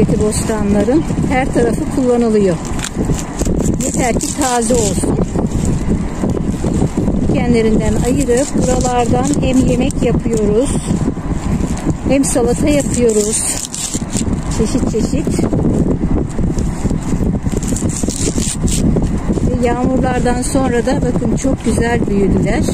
marketi bostanların her tarafı kullanılıyor. Yeter ki taze olsun. Dikenlerinden ayırıp buralardan hem yemek yapıyoruz hem salata yapıyoruz. Çeşit çeşit. Ve yağmurlardan sonra da bakın çok güzel büyüdüler.